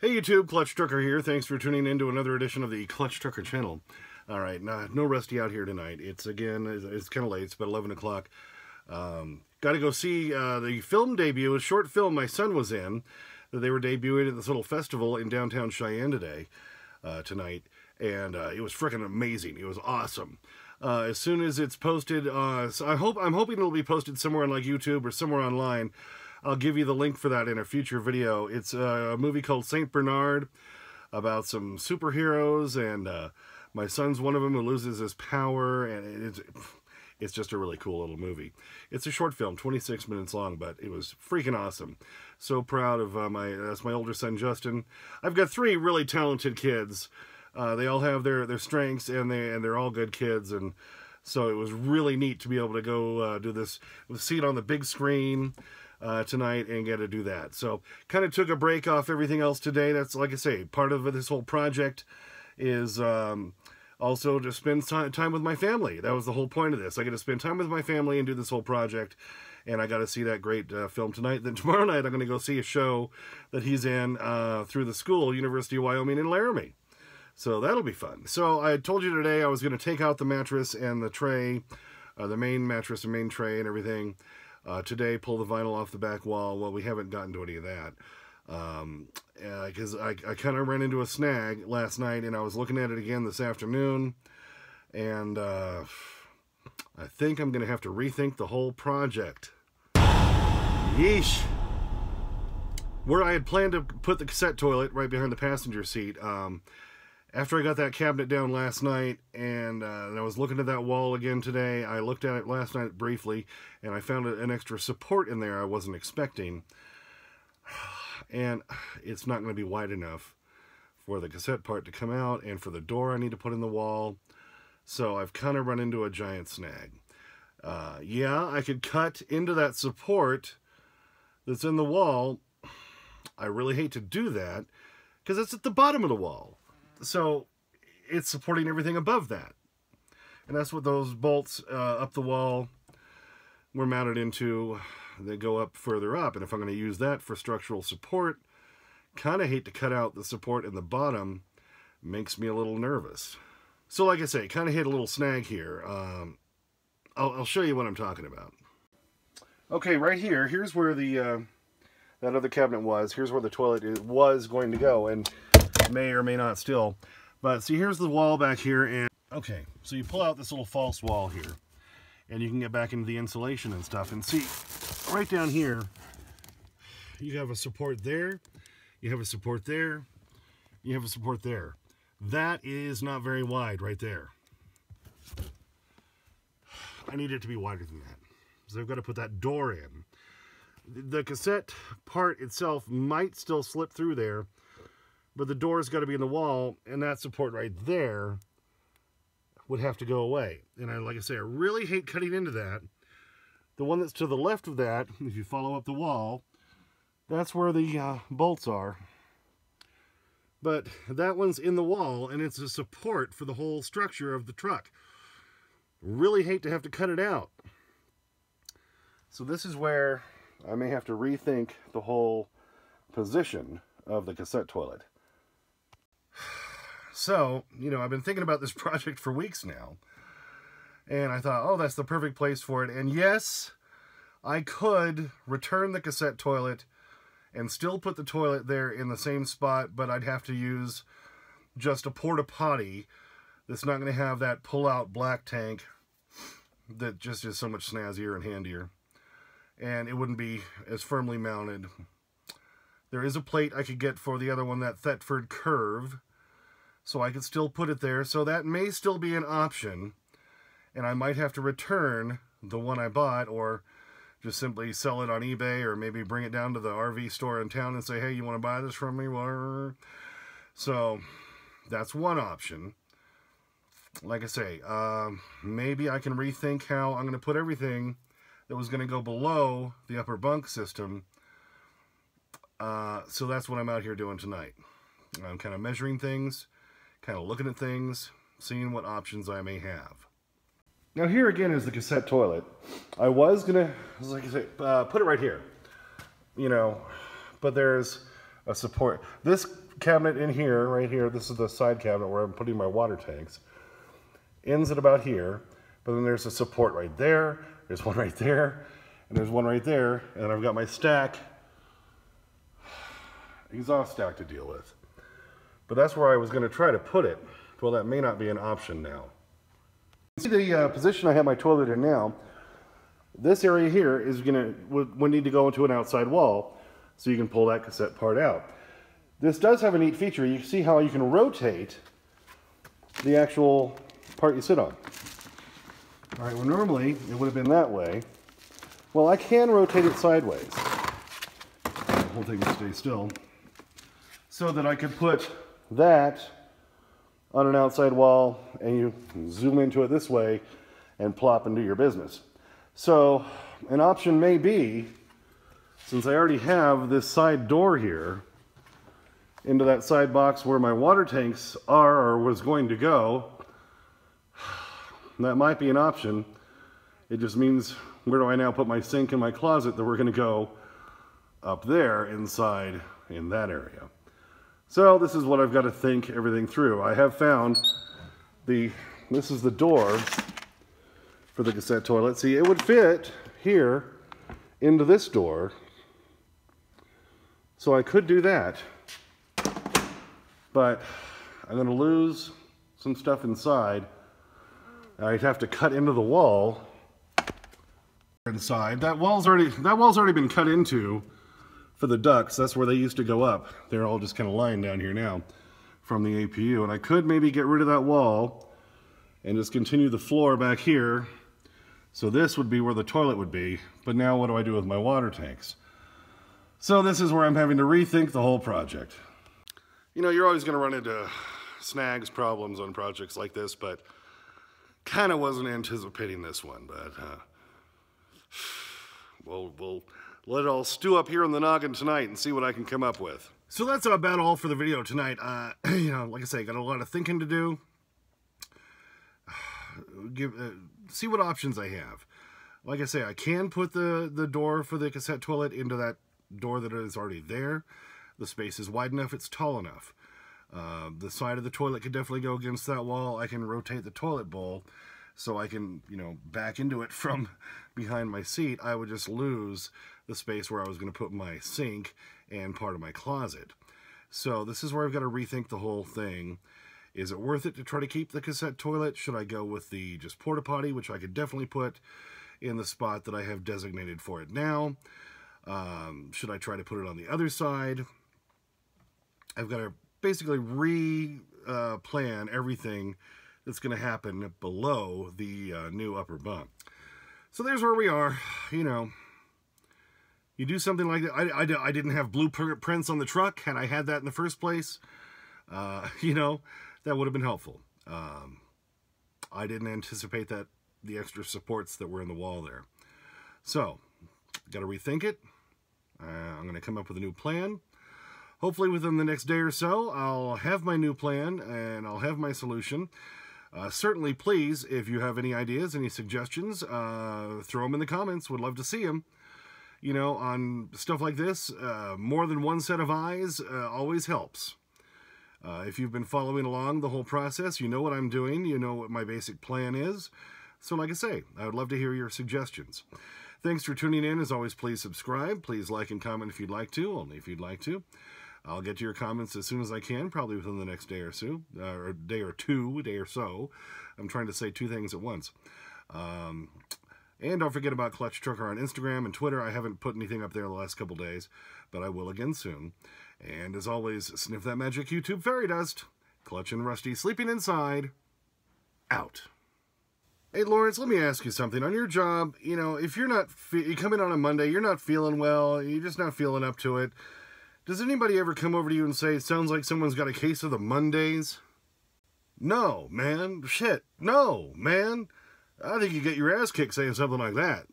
Hey YouTube, Clutch Trucker here. Thanks for tuning in to another edition of the Clutch Trucker channel. All right, nah, no Rusty out here tonight. It's again, it's, it's kind of late. It's about 11 o'clock. Um, Got to go see uh, the film debut, a short film my son was in, that they were debuting at this little festival in downtown Cheyenne today, uh, tonight, and uh, it was freaking amazing. It was awesome. Uh, as soon as it's posted, uh, so I hope I'm hoping it'll be posted somewhere on like YouTube or somewhere online. I'll give you the link for that in a future video. It's a movie called Saint Bernard about some superheroes, and uh, my son's one of them who loses his power, and it's it's just a really cool little movie. It's a short film, 26 minutes long, but it was freaking awesome. So proud of uh, my that's my older son Justin. I've got three really talented kids. Uh, they all have their their strengths, and they and they're all good kids, and so it was really neat to be able to go uh, do this, see it on the big screen uh, tonight and get to do that. So kind of took a break off everything else today. That's like I say, part of this whole project is um, also to spend time with my family. That was the whole point of this. I get to spend time with my family and do this whole project. And I got to see that great uh, film tonight. Then tomorrow night, I'm going to go see a show that he's in uh, through the school, University of Wyoming in Laramie. So that'll be fun. So I told you today I was going to take out the mattress and the tray, uh, the main mattress and main tray and everything, uh, today, pull the vinyl off the back wall. Well, we haven't gotten to any of that. Because um, I, I kind of ran into a snag last night, and I was looking at it again this afternoon. And uh, I think I'm going to have to rethink the whole project. Yeesh. Where I had planned to put the cassette toilet right behind the passenger seat, um, after I got that cabinet down last night and, uh, and, I was looking at that wall again today, I looked at it last night briefly and I found an extra support in there I wasn't expecting. And it's not going to be wide enough for the cassette part to come out and for the door I need to put in the wall. So I've kind of run into a giant snag. Uh, yeah, I could cut into that support that's in the wall. I really hate to do that because it's at the bottom of the wall so it's supporting everything above that. And that's what those bolts uh, up the wall were mounted into. They go up further up. And if I'm going to use that for structural support, kind of hate to cut out the support in the bottom. Makes me a little nervous. So like I say, kind of hit a little snag here. Um, I'll, I'll, show you what I'm talking about. Okay, right here, here's where the uh, that other cabinet was. Here's where the toilet was going to go. And may or may not still. But see, here's the wall back here. and Okay, so you pull out this little false wall here. And you can get back into the insulation and stuff. And see, right down here, you have a support there. You have a support there. You have a support there. That is not very wide right there. I need it to be wider than that. So I've got to put that door in. The cassette part itself might still slip through there, but the door's got to be in the wall, and that support right there would have to go away. And I, like I say, I really hate cutting into that. The one that's to the left of that, if you follow up the wall, that's where the uh, bolts are. But that one's in the wall, and it's a support for the whole structure of the truck. Really hate to have to cut it out. So this is where I may have to rethink the whole position of the cassette toilet. So, you know, I've been thinking about this project for weeks now. And I thought, oh, that's the perfect place for it. And yes, I could return the cassette toilet and still put the toilet there in the same spot, but I'd have to use just a porta potty that's not going to have that pull-out black tank that just is so much snazzier and handier. And it wouldn't be as firmly mounted. There is a plate I could get for the other one, that Thetford Curve, so I could still put it there. So that may still be an option, and I might have to return the one I bought or just simply sell it on eBay or maybe bring it down to the RV store in town and say, hey, you want to buy this from me? So that's one option. Like I say, uh, maybe I can rethink how I'm going to put everything that was going to go below the upper bunk system. Uh, so that's what I'm out here doing tonight. I'm kind of measuring things kind of looking at things, seeing what options I may have. Now here again is the cassette toilet. I was gonna, like I say, uh, put it right here, you know, but there's a support. This cabinet in here, right here, this is the side cabinet where I'm putting my water tanks, ends at about here, but then there's a support right there, there's one right there, and there's one right there, and I've got my stack, exhaust stack to deal with. But that's where I was going to try to put it. Well, that may not be an option now. See the uh, position I have my toilet in now. This area here is going to would need to go into an outside wall, so you can pull that cassette part out. This does have a neat feature. You see how you can rotate the actual part you sit on. All right, well normally it would have been that way. Well, I can rotate it sideways. The whole thing will stay still. So that I could put that on an outside wall and you zoom into it this way and plop into your business. So an option may be, since I already have this side door here, into that side box where my water tanks are or was going to go, that might be an option. It just means where do I now put my sink and my closet that we're going to go up there inside in that area. So this is what I've got to think everything through. I have found the, this is the door for the cassette toilet. See, it would fit here into this door. So I could do that. But I'm going to lose some stuff inside. I'd have to cut into the wall inside. That wall's already that wall's already been cut into for the ducts. That's where they used to go up. They're all just kind of lying down here now from the APU. And I could maybe get rid of that wall and just continue the floor back here. So this would be where the toilet would be. But now what do I do with my water tanks? So this is where I'm having to rethink the whole project. You know, you're always going to run into snags, problems on projects like this, but kind of wasn't anticipating this one. But uh, we'll, we'll let it all stew up here in the noggin tonight and see what I can come up with. So that's about all for the video tonight. Uh, you know, like I say, got a lot of thinking to do. Give, uh, see what options I have. Like I say, I can put the, the door for the cassette toilet into that door that is already there. The space is wide enough, it's tall enough. Uh, the side of the toilet could definitely go against that wall. I can rotate the toilet bowl so I can, you know, back into it from behind my seat. I would just lose the space where I was going to put my sink and part of my closet. So this is where I've got to rethink the whole thing. Is it worth it to try to keep the cassette toilet? Should I go with the just porta potty, which I could definitely put in the spot that I have designated for it now? Um, should I try to put it on the other side? I've got to basically re-plan uh, everything that's going to happen below the uh, new upper bunk. So there's where we are, you know. You do something like that. I, I, I didn't have blueprints on the truck. Had I had that in the first place, uh, you know, that would have been helpful. Um, I didn't anticipate that the extra supports that were in the wall there. So, got to rethink it. Uh, I'm going to come up with a new plan. Hopefully within the next day or so, I'll have my new plan and I'll have my solution. Uh, certainly, please, if you have any ideas, any suggestions, uh, throw them in the comments. Would love to see them you know, on stuff like this, uh, more than one set of eyes uh, always helps. Uh, if you've been following along the whole process, you know what I'm doing, you know what my basic plan is. So like I say, I would love to hear your suggestions. Thanks for tuning in. As always, please subscribe. Please like and comment if you'd like to, only if you'd like to. I'll get to your comments as soon as I can, probably within the next day or so, uh, or day or two, day or so. I'm trying to say two things at once. Um, and don't forget about Clutch Trucker on Instagram and Twitter. I haven't put anything up there the last couple days, but I will again soon. And as always, sniff that magic YouTube fairy dust. Clutch and Rusty sleeping inside. Out. Hey, Lawrence, let me ask you something. On your job, you know, if you're not, you come in on a Monday, you're not feeling well, you're just not feeling up to it. Does anybody ever come over to you and say, it sounds like someone's got a case of the Mondays? No, man. Shit. No, man. I think you get your ass kicked saying something like that.